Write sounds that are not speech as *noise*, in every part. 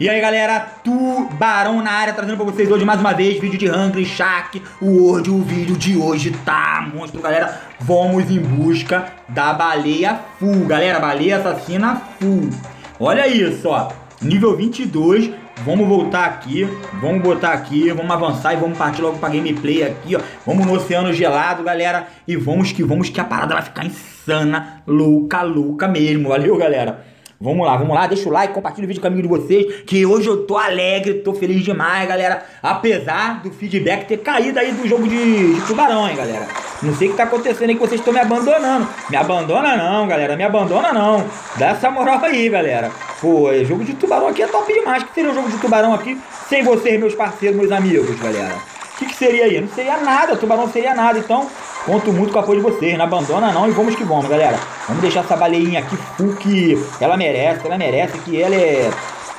E aí galera, Tubarão na área, trazendo pra vocês hoje mais uma vez vídeo de Hungry Shark Hoje o vídeo de hoje tá monstro galera Vamos em busca da baleia full Galera, baleia assassina full Olha isso ó, nível 22 Vamos voltar aqui, vamos botar aqui, vamos avançar e vamos partir logo pra gameplay aqui, ó. Vamos no oceano gelado, galera. E vamos que vamos que a parada vai ficar insana, louca, louca mesmo. Valeu, galera. Vamos lá, vamos lá, deixa o like, compartilha o vídeo com o amigo de vocês, que hoje eu tô alegre, tô feliz demais, galera. Apesar do feedback ter caído aí do jogo de, de tubarão, hein, galera. Não sei o que tá acontecendo aí que vocês estão me abandonando. Me abandona não, galera, me abandona não. Dá essa moral aí, galera. Pô, é jogo de tubarão aqui é top demais. O que seria um jogo de tubarão aqui sem vocês, meus parceiros, meus amigos, galera? O que, que seria aí? Não seria nada, tubarão seria nada, então Conto muito com o apoio de vocês. Não abandona não e vamos que vamos, galera. Vamos deixar essa baleinha aqui full que ela merece, ela merece, que ela é,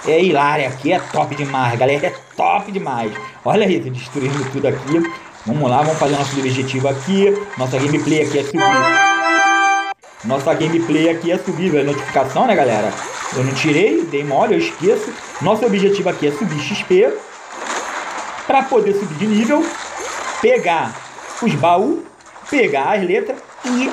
é hilária aqui, é top demais, galera. É top demais. Olha isso, destruindo tudo aqui. Vamos lá, vamos fazer nosso objetivo aqui. Nossa gameplay aqui é subir. Nossa gameplay aqui é subir, velho. Notificação, né, galera? Eu não tirei, dei mole, eu esqueço. Nosso objetivo aqui é subir XP. Para poder subir de nível, pegar os baús pegar as letras e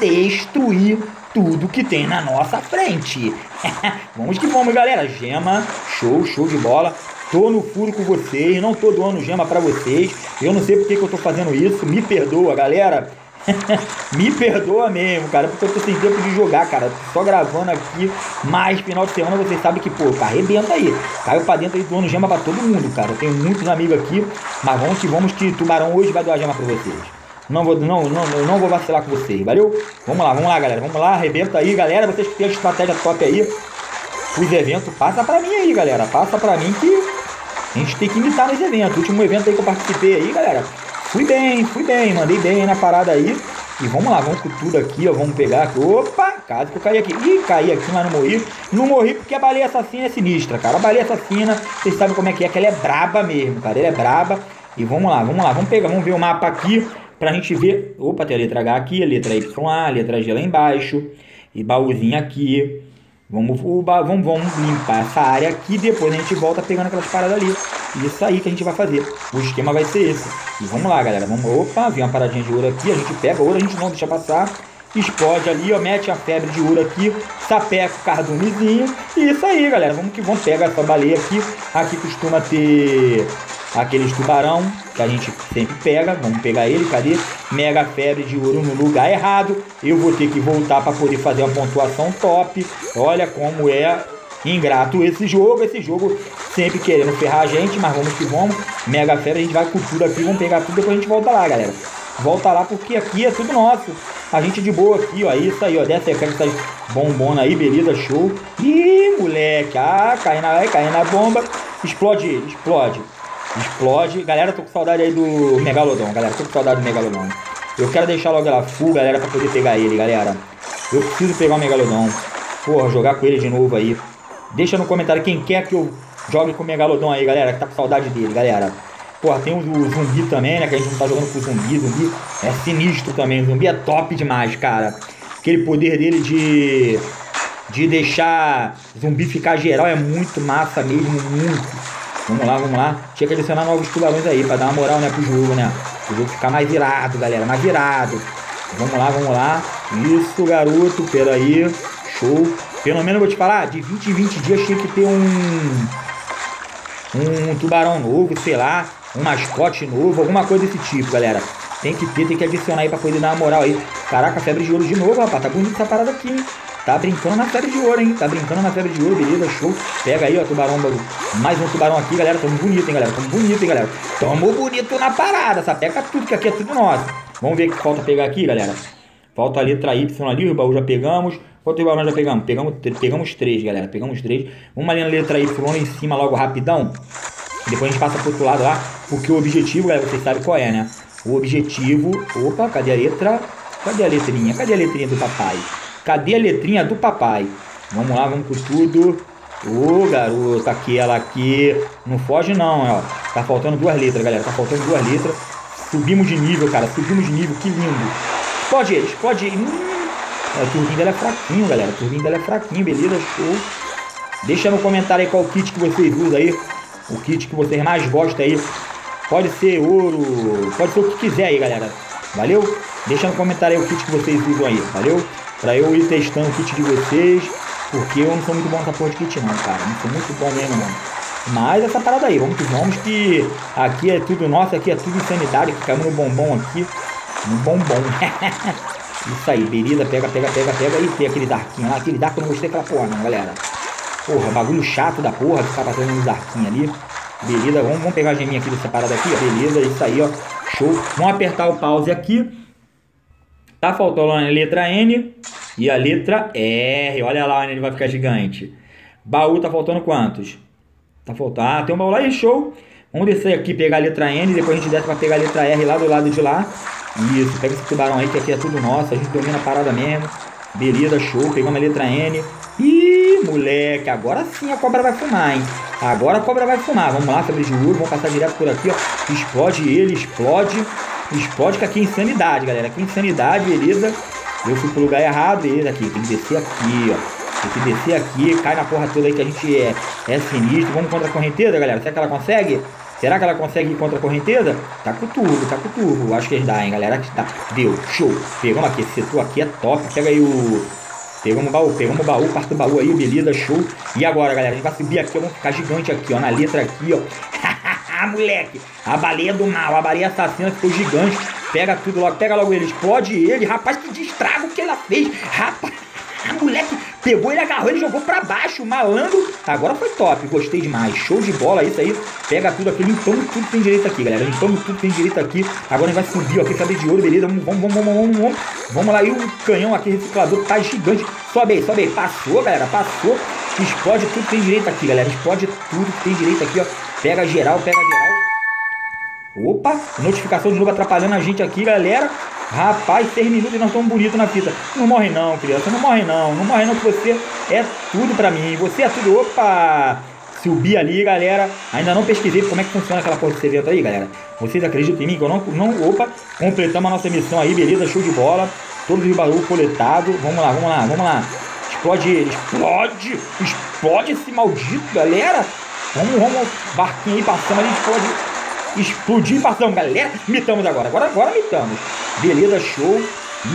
destruir tudo que tem na nossa frente. *laughs* vamos que vamos, galera. Gema, show, show de bola. Tô no furo com vocês, não tô doando gema para vocês. Eu não sei porque que eu tô fazendo isso. Me perdoa, galera. *laughs* Me perdoa mesmo, cara, porque eu tô sem tempo de jogar, cara. Só gravando aqui, mais final de semana vocês sabem que, pô, arrebenta aí. Caiu pra dentro aí doando gema pra todo mundo, cara. Eu tenho muitos amigos aqui, mas vamos que vamos que Tubarão hoje vai doar gema pra vocês. Não vou, não, não, eu não vou vacilar com vocês, valeu? Vamos lá, vamos lá, galera. Vamos lá, arrebenta aí, galera. Vocês que têm a estratégia top aí, os eventos, passa pra mim aí, galera. Passa pra mim que a gente tem que imitar nos eventos. O último evento aí que eu participei aí, galera. Fui bem, fui bem, mandei bem na parada aí. E vamos lá, vamos com tudo aqui, ó. Vamos pegar aqui. Opa, caso que eu caí aqui. Ih, caí aqui, mas não morri. Não morri porque a baleia assassina é sinistra, cara. A baleia assassina, vocês sabem como é que é, que ela é braba mesmo, cara. Ela é braba. E vamos lá, vamos lá, vamos pegar, vamos ver o mapa aqui para a gente ver. Opa, tem a letra H aqui, a letra Y lá, a letra G lá embaixo. E baúzinho aqui. Vamos, vamos, vamos limpar essa área aqui. Depois a gente volta pegando aquelas paradas ali. Isso aí que a gente vai fazer. O esquema vai ser esse. E vamos lá, galera. Vamos, opa, vem uma paradinha de ouro aqui. A gente pega ouro, a gente não deixa passar. Explode ali, ó, mete a febre de ouro aqui, sapeca o cardumezinho. E isso aí, galera. Vamos que vamos pegar essa baleia aqui. Aqui costuma ter aqueles tubarão que a gente sempre pega, vamos pegar ele, cadê? Mega febre de ouro no lugar errado. Eu vou ter que voltar para poder fazer uma pontuação top. Olha como é ingrato esse jogo, esse jogo sempre querendo ferrar a gente, mas vamos que vamos. Mega febre, a gente vai com tudo aqui, vamos pegar tudo, depois a gente volta lá, galera. Volta lá porque aqui é tudo nosso. A gente de boa aqui, ó. Isso aí, ó. Desce aqui essas bombona aí, beleza, show. Ih, moleque. Ah, cai na, cai na bomba. Explode ele, explode. Explode. Galera, tô com saudade aí do Megalodon, galera. Tô com saudade do Megalodon. Eu quero deixar logo ela full, galera, pra poder pegar ele, galera. Eu preciso pegar o Megalodon. Porra, jogar com ele de novo aí. Deixa no comentário quem quer que eu jogue com o Megalodon aí, galera, que tá com saudade dele, galera. Porra, tem o, zumbi também, né? Que a gente não tá jogando com zumbi. Zumbi é sinistro também. Zumbi é top demais, cara. Aquele poder dele de. De deixar zumbi ficar geral é muito massa mesmo, muito. Vamos lá, vamos lá. Tinha que adicionar novos tubarões aí pra dar uma moral, né, pro jogo, né? O jogo ficar mais virado, galera, mais virado. Vamos lá, vamos lá. Isso, garoto, peraí. Show. Pelo menos vou te falar, de 20 em 20 dias tinha que ter um. Um tubarão novo, sei lá. Um mascote novo, alguma coisa desse tipo, galera. Tem que ter, tem que adicionar aí pra poder dar uma moral aí. Caraca, febre de ouro de novo, rapaz. Tá bonito essa parada aqui, hein? Tá brincando na febre de ouro, hein? Tá brincando na febre de ouro, beleza, show. Pega aí, ó, tubarão. Mais um tubarão aqui, galera. Tamo bonito, hein, galera. Tamo bonito, hein, galera. Tamo bonito na parada. Sapeca tudo, que aqui é tudo nosso. Vamos ver o que falta pegar aqui, galera. Falta a letra Y ali, o baú já pegamos. Quantos tubarão já pegamos? Pegamos, pegamos três, galera. Pegamos três. Vamos ali na letra Y em cima logo rapidão. Depois a gente passa pro outro lado lá. Porque o objetivo, galera, vocês sabem qual é, né? O objetivo. Opa, cadê a letra? Cadê a letrinha? Cadê a letrinha do papai? Cadê a letrinha do papai? Vamos lá, vamos com tudo. Ô, garoto, aquela aqui. Não foge não, ó. Tá faltando duas letras, galera. Tá faltando duas letras. Subimos de nível, cara. Subimos de nível. Que lindo. Explode ele, explode ele. Hum. É, o turbinho dela é fraquinho, galera. O turbinho dela é fraquinho, beleza? Show. Deixa no comentário aí qual kit que vocês usam aí. O kit que vocês mais gostam aí. Pode ser ouro, pode ser o que quiser aí, galera. Valeu? Deixa no comentário aí o kit que vocês usam aí, valeu? Pra eu ir testando o kit de vocês. Porque eu não sou muito bom nessa porra de kit não, cara. Não sou muito bom mesmo não. Mas essa parada aí, vamos que vamos que aqui é tudo nosso, aqui é tudo insanidade, que caiu no bombom aqui. No bombom. *laughs* Isso aí, beleza, pega, pega, pega, pega. E tem aquele arquinhos lá, aquele dark eu não gostei daquela porra não, galera. Porra, bagulho chato da porra que tá passando nos arquinhos ali. Beleza, vamos, vamos pegar a geminha aqui dessa parada aqui, ó. Beleza, isso aí, ó. Show. Vamos apertar o pause aqui. Tá faltando a letra N e a letra R. Olha lá ele vai ficar gigante. Baú tá faltando quantos? Tá faltando. Ah, tem um baú lá e show. Vamos descer aqui, pegar a letra N, depois a gente desce pra pegar a letra R lá do lado de lá. Isso, pega esse tubarão aí que aqui é tudo nosso, a gente domina a parada mesmo. Beleza, show, pegamos a letra N. Ih, moleque, agora sim a cobra vai fumar, hein? Agora a cobra vai fumar. Vamos lá, febre de ouro, vamos passar direto por aqui, ó. Explode ele, explode. Explode que aqui é insanidade, galera. Aqui é insanidade, beleza? Eu fui pro lugar errado, beleza? Aqui, tem que descer aqui, ó. Tem que descer aqui, cai na porra toda aí que a gente é, é sinistro. Vamos contra a correnteza, galera. Será que ela consegue? Será que ela consegue ir contra a correnteza? Tá com turbo, tá com turbo. Acho que dá, hein, galera. Tá. Deu, show. Pegamos aqui, esse setor aqui é top. Pega aí o... Pegamos o baú, pegamos o baú, parte do baú aí, beleza, show. E agora, galera, a gente vai subir aqui, vamos ficar gigante aqui, ó, na letra aqui, ó. *laughs* moleque, a baleia do mal, a baleia assassina ficou gigante. Pega tudo logo, pega logo ele, explode ele. Rapaz, que destrago que ela fez. Rapaz, moleque, Pegou ele, agarrou ele, jogou pra baixo, malandro. Agora foi top, gostei demais. Show de bola, isso aí. Pega tudo aqui, limpamos tudo tem direito aqui, galera. Limpamos tudo tem direito aqui. Agora a gente vai subir, ó, aqui, cabeça de ouro, beleza. Vamos, vamos, vamos, vamos, vamos. Vamos lá, e o canhão aqui, reciclador, tá gigante. Sobe aí, sobe aí. Passou, galera, passou. Explode tudo que tem direito aqui, galera. Explode tudo que tem direito aqui, ó. Pega geral, pega geral. Opa, notificação de novo atrapalhando a gente aqui, galera. Rapaz, seis minutos e nós estamos bonitos na fita. Não morre não, criança. Não morre não. Não morre não que você é tudo pra mim. Você é tudo. Opa! Subir ali, galera. Ainda não pesquisei como é que funciona aquela porra desse evento aí, galera. Vocês acreditam em mim que eu não... não opa! Completamos a nossa missão aí, beleza? Show de bola. Todos os barulhos coletados. Vamos lá, vamos lá, vamos lá. Explode ele. Explode! Explode esse maldito, galera. Vamos, vamos. Barquinho aí, passando ali. Explode explodir passamos, galera. Mitamos agora. Agora, agora mitamos. Beleza, show.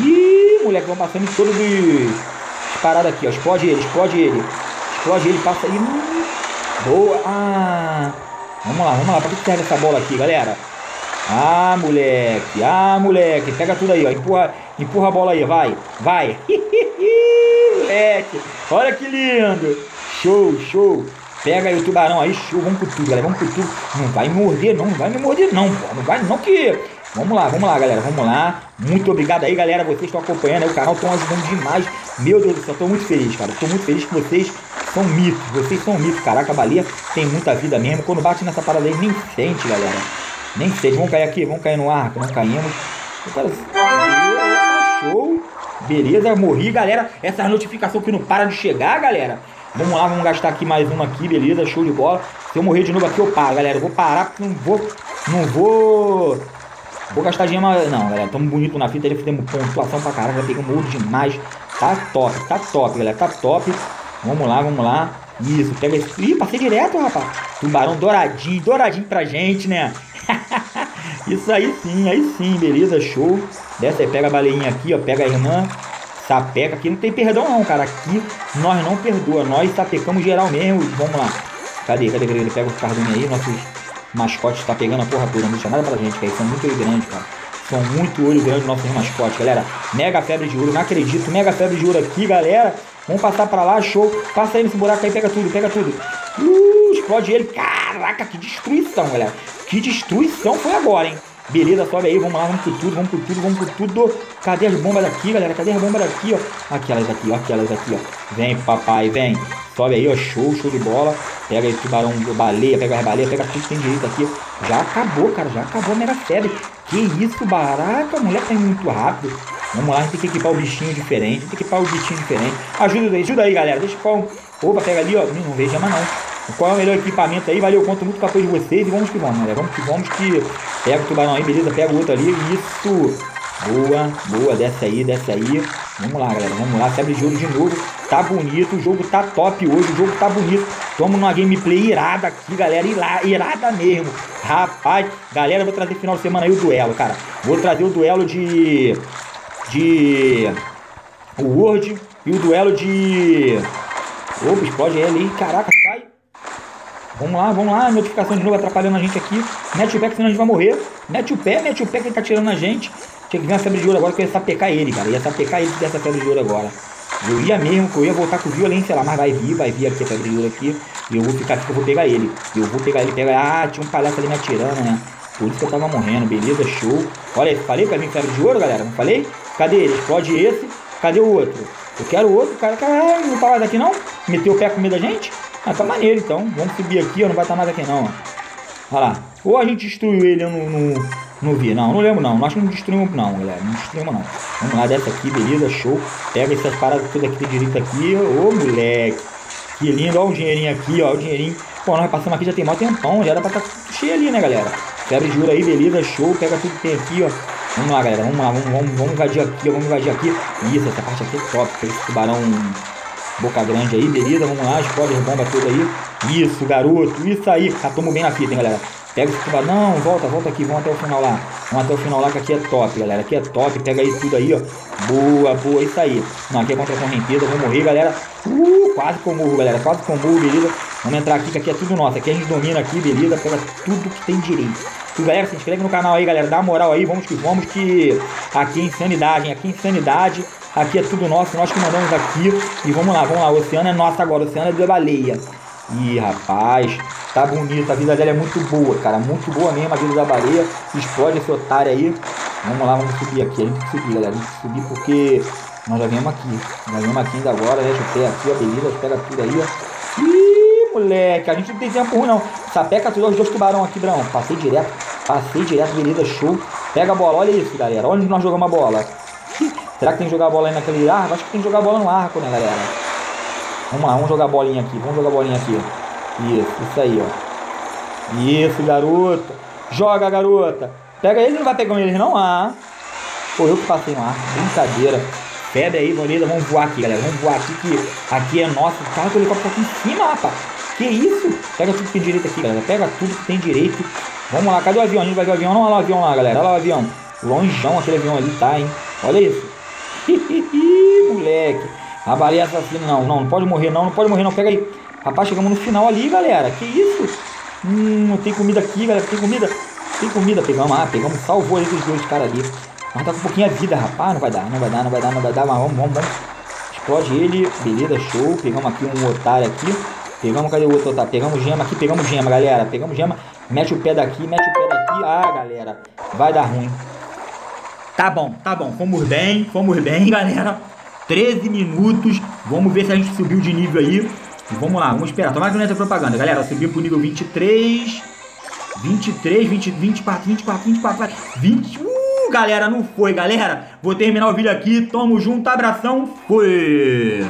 Ih, moleque, vamos passando em todos os aqui, ó. Explode ele, explode ele. Explode ele, passa aí. Boa. Ah. Vamos lá, vamos lá. Pra que serve essa bola aqui, galera? Ah, moleque. Ah, moleque. Pega tudo aí, ó. Empurra, empurra a bola aí, vai. Vai. *laughs* moleque. Olha que lindo. Show, show. Pega aí o tubarão aí, show, vamos com tudo, galera, vamos com tudo. Não vai morder, não, não vai me morder, não, pô. Não vai, não que. Vamos lá, vamos lá, galera, vamos lá. Muito obrigado aí, galera. Vocês estão acompanhando aí o canal, estão ajudando demais. Meu Deus do céu, tô muito feliz, cara. Tô muito feliz que vocês são mitos. Vocês são mitos. Caraca, a baleia tem muita vida mesmo. Quando bate nessa parada aí, nem sente, galera. Nem sente. Vamos cair aqui, vamos cair no ar, não caímos. Show. Beleza, morri, galera. Essa notificação que não para de chegar, galera. Vamos lá, vamos gastar aqui mais uma aqui, beleza? Show de bola. Se eu morrer de novo aqui, eu paro, galera. Eu vou parar porque não vou. Não vou. Vou gastar gema. Não, galera. Tamo bonito na fita. Já fizemos pontuação pra caralho. Já pegamos ouro demais. Tá top, tá top, galera. Tá top. Vamos lá, vamos lá. Isso, pega esse. Ih, passei direto, rapaz. Tubarão douradinho, douradinho pra gente, né? *laughs* Isso aí sim, aí sim, beleza, show. Desce aí, pega a baleinha aqui, ó. Pega a irmã. Sapeca aqui não tem perdão não, cara. Aqui nós não perdoa. Nós sapecamos geral mesmo. Vamos lá. Cadê? Cadê? Cadê? Pega os cardinhos aí. Nossos mascotes tá pegando a porra toda. Não deixa nada pra gente, cara. São muito olho grande, cara. São muito olho grande nossos mascotes, galera. Mega febre de ouro. Não acredito. Mega febre de ouro aqui, galera. Vamos passar pra lá. Show. Passa aí nesse buraco aí. Pega tudo. Pega tudo. Uh, explode ele. Caraca, que destruição, galera. Que destruição foi agora, hein? Beleza, sobe aí, vamos lá, vamos por tudo, vamos por tudo, vamos por tudo. Cadê as bombas daqui, galera? Cadê as bombas daqui, ó? Aquelas aqui, ó, aquelas aqui, ó. Vem, papai, vem. Sobe aí, ó, show, show de bola. Pega aí tubarão, baleia, pega as baleias, pega tudo que tem direito aqui. Já acabou, cara, já acabou a mega febre. Que isso, baraca, mulher tá muito rápido. Vamos lá, a gente tem que equipar o bichinho diferente, tem que equipar o bichinho diferente. Ajuda aí, ajuda aí, galera. Deixa eu. Opa, pega ali, ó. Não veja mais não. Qual é o melhor equipamento aí? Valeu, conto muito com o apoio de vocês e vamos que vamos, né? Vamos que vamos que pega o tubarão aí, beleza? Pega o outro ali. Isso. Boa, boa, desce aí, desce aí. Vamos lá, galera. Vamos lá. Febre de ouro de novo. Tá bonito. O jogo tá top hoje. O jogo tá bonito. Tamo numa gameplay irada aqui, galera. Irada mesmo. Rapaz, galera, eu vou trazer final de semana aí o duelo, cara. Vou trazer o duelo de. De. O Word e o duelo de. Opa, explode ele aí. Caraca. Vamos lá, vamos lá. Notificação de novo atrapalhando a gente aqui. Mete o pé, que senão a gente vai morrer. Mete o pé, mete o pé que ele tá tirando a gente. Tinha que vir uma febre de ouro agora que eu ia sapecar ele, cara. Ia sapecar ele dessa febre de ouro agora. Eu ia mesmo, que eu ia voltar com violência lá, mas vai vir, vai vir aqui a febre de ouro aqui. E eu vou ficar aqui que eu vou pegar ele. Eu vou pegar ele, pega. Ah, tinha um palhaço ali me atirando, né? Por isso que eu tava morrendo, beleza, show. Olha aí, falei vai vir febre de ouro, galera? Não falei? Cadê ele? Explode esse. Cadê o outro? Eu quero o outro, cara. Caralho, não tá mais aqui não? Meteu o pé com medo da gente? Ah, tá maneiro então. Vamos subir aqui, ó. Não vai estar tá mais aqui não, ó. Olha lá. Ou a gente destruiu ele no, no, não vi, não, não lembro não. Nós não destruímos não, galera. Não destruímos não. Vamos lá, desce aqui, beleza, show. Pega essas paradas todas aqui direito aqui. Ô, moleque. Que lindo, ó o dinheirinho aqui, ó o dinheirinho. Pô, nós passamos aqui já tem mó tempão, já era pra estar tá cheio ali, né, galera? Febre ouro aí, beleza, show. Pega tudo que tem aqui, ó. Vamos lá, galera, vamos lá, vamos, vamos, vamos invadir aqui, vamos invadir aqui. Isso, essa parte aqui é top, esse tubarão boca grande aí, beleza, vamos lá, explode bomba toda aí. Isso, garoto, isso aí. Tá, tamo bem na fita, hein, galera. Pega esse tubarão. Não, volta, volta aqui. Vamos até o final lá. Vamos até o final lá que aqui é top, galera. Aqui é top. Pega aí tudo aí, ó. Boa, boa. Isso aí. Não, aqui é contra a correnteza. Vou morrer, galera. Uh, quase eu morro, galera. Quase eu morro, beleza. Vamos entrar aqui que aqui é tudo nosso. Aqui a gente domina aqui, beleza. Pega tudo que tem direito. E, galera, se inscreve no canal aí, galera. Dá moral aí. Vamos que vamos que aqui é insanidade, hein? Aqui é insanidade. Aqui é tudo nosso. Nós que mandamos aqui. E vamos lá, vamos lá. O oceano é nosso agora. O oceano é da baleia. Ih, rapaz. Tá bonito, a vida dela é muito boa, cara. Muito boa mesmo a vida da baleia. Explode esse otário aí. Vamos lá, vamos subir aqui. A gente tem que subir, galera. A gente tem que subir porque nós já viemos aqui. Já viemos aqui ainda agora. O pé aqui, ó. Beleza, pega tudo aí, ó. Ih, moleque. A gente não tem tempo ruim, não. Sapeca tudo. Os dois tubarão aqui, Brão. Passei direto. Passei direto, beleza, show. Pega a bola. Olha isso, galera. Onde nós jogamos a bola? Será que tem que jogar a bola aí naquele arco? Acho que tem que jogar a bola no arco, né, galera? Vamos lá, vamos jogar a bolinha aqui. Vamos jogar a bolinha aqui. Isso, isso aí, ó. Isso, garota. Joga, garota. Pega ele, não vai pegar ele não? Ah. Pô, eu que passei no ar. Brincadeira. Pega aí, Vanilla. Vamos voar aqui, galera. Vamos voar aqui, que aqui é nosso. Cara, o helicóptero tá aqui em cima, rapaz. Que isso? Pega tudo que tem direito aqui, galera. Pega tudo que tem direito. Vamos lá. Cadê o avião? A gente vai ver o avião. Não, olha lá o avião lá, galera. Olha lá o avião. Longeão aquele avião ali, tá, hein? Olha isso. *laughs* Moleque. A baleia assassina, não. Não, não pode morrer, não. Não pode morrer, não. Pega aí. Rapaz, chegamos no final ali, galera. Que isso? Hum, tem comida aqui, galera. Tem comida. Tem comida. Pegamos, ah, pegamos, salvou esses dois caras ali. Mas tá com um pouquinho a vida, rapaz. Não vai dar, não vai dar, não vai dar, não vai dar. Mas vamos, vamos, vamos. Explode ele. Beleza, show. Pegamos aqui um otário aqui. Pegamos, cadê o outro otário? Pegamos gema aqui, pegamos gema, galera. Pegamos gema. Mete o pé daqui, mete o pé daqui. Ah, galera. Vai dar ruim. Tá bom, tá bom. Fomos bem, fomos bem, *laughs* galera. 13 minutos. Vamos ver se a gente subiu de nível aí. Vamos lá, vamos esperar. Tomara que não entre propaganda, galera. Subimos pro nível 23. 23, 20, 24, 24, 24, 20. Uh, galera, não foi, galera. Vou terminar o vídeo aqui. Tamo junto, abração. Foi.